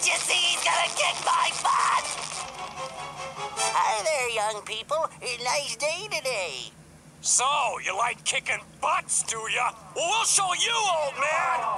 Can't you see he's gonna kick my butt? Hi there, young people. A nice day today. So, you like kicking butts, do ya? Well, we'll show you, old man!